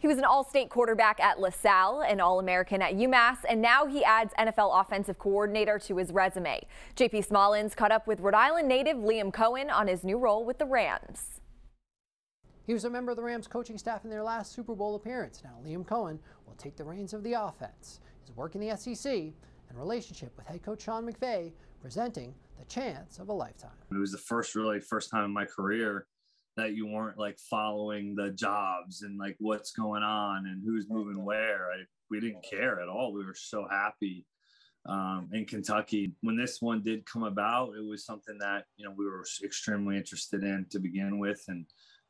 He was an all-state quarterback at LaSalle, an All-American at UMass, and now he adds NFL offensive coordinator to his resume. JP Smallins caught up with Rhode Island native Liam Coen on his new role with the Rams. He was a member of the Rams coaching staff in their last Super Bowl appearance. Now Liam Coen will take the reins of the offense. His work in the SEC and relationship with head coach Sean McVay presenting the chance of a lifetime. It was the first really first time in my career that you weren't like following the jobs and like what's going on and who's moving where. I, we didn't care at all. We were so happy um, in Kentucky. When this one did come about, it was something that you know we were extremely interested in to begin with, and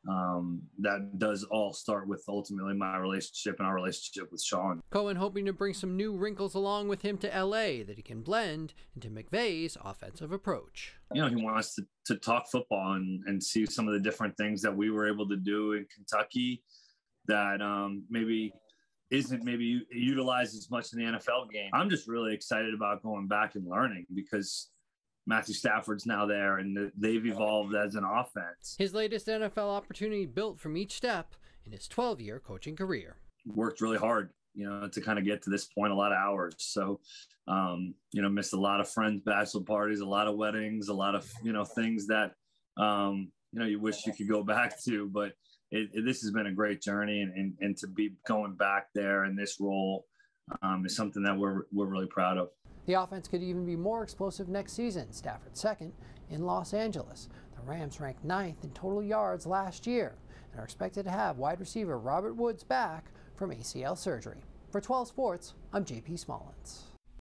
um, that does all start with ultimately my relationship and our relationship with Sean. Coen hoping to bring some new wrinkles along with him to LA that he can blend into McVay's offensive approach. You know, he wants to, to talk football and, and see some of the different things that we were able to do in Kentucky that um, maybe isn't maybe utilized as much in the NFL game. I'm just really excited about going back and learning because Matthew Stafford's now there, and they've evolved as an offense. His latest NFL opportunity built from each step in his 12 year coaching career. Worked really hard, you know, to kind of get to this point, a lot of hours. So, um, you know, missed a lot of friends' bachelor parties, a lot of weddings, a lot of, you know, things that, um, you know, you wish you could go back to. But it, it, this has been a great journey, and, and, and to be going back there in this role um, is something that we're, we're really proud of. The offense could even be more explosive next season. Stafford second in Los Angeles. The Rams ranked ninth in total yards last year and are expected to have wide receiver Robert Woods back from ACL surgery. For 12 Sports, I'm JP Smallins.